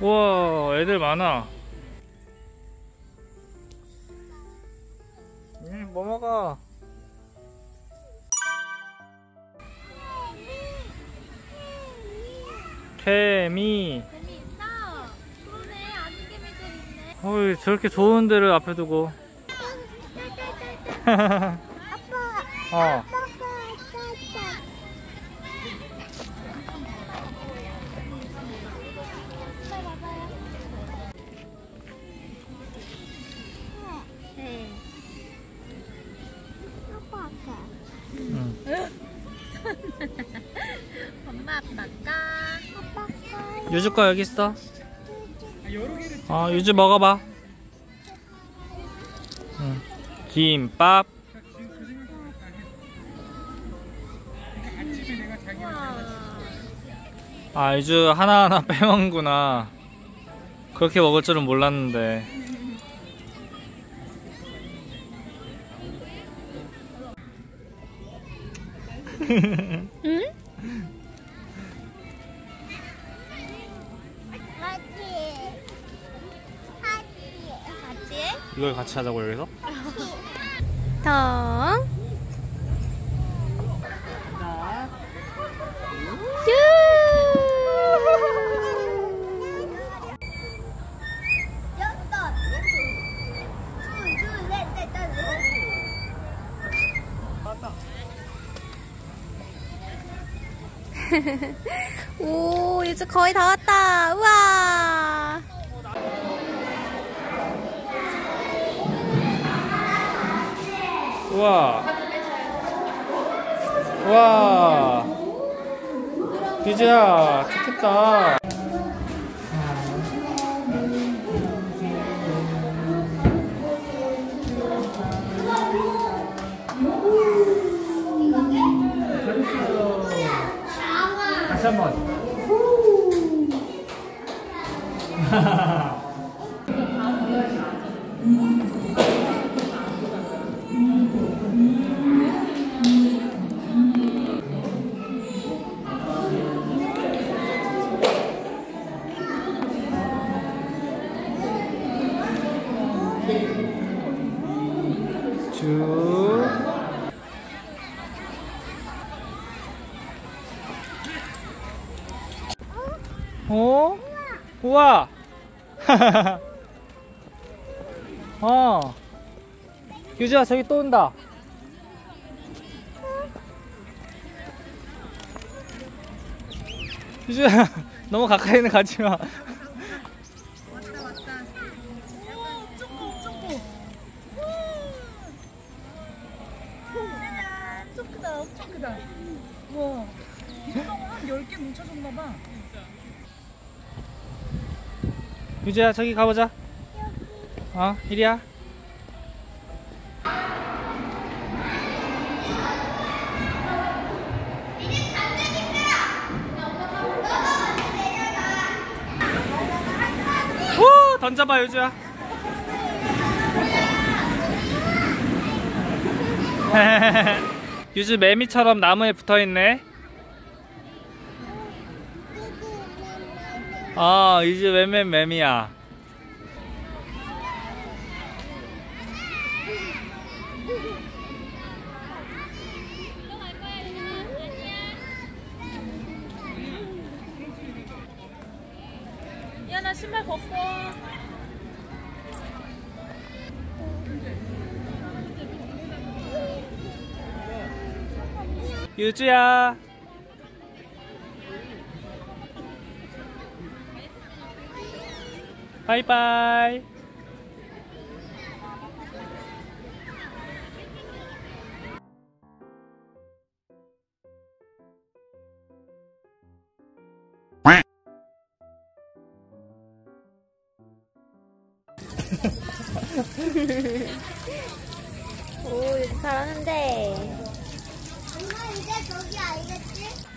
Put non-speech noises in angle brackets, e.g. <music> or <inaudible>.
우와 애들 많아 음, 뭐 먹어 개미 재미있어. 그러네. 아기 개미들 있네. 어이 저렇게 좋은 데를 앞에 두고 <laughs> 아빠. 어 아빠 엄마 아빠가. 아빠가. 유주 거 여기 있어 어 유주 먹어봐 응. 김밥 아 유주 하나하나 <laughs> 빼먹는구나 그렇게 먹을 줄은 몰랐는데 응? 이걸 같이 하자고 여기서? 덩. <laughs> 오, 이제 거의 다 왔다. 우와. 우와 우와 유주야 좋겠다 다시 <laughs> 어? 우와 <laughs> 어 유주야 저기 또 온다 유주야 <laughs> 너무 가까이는 엄청 크다. 우와 이거가 한 10개 뭉쳐졌나봐. 유주야 저기 가보자. 어 이리야. 후 던져봐 유주야. <laughs> 유주 매미처럼 나무에 붙어있네 아 이제 야나 신발 벗고. 유주야 Bye bye. 오, 잘하는데. 엄마 이제 거기 알겠지?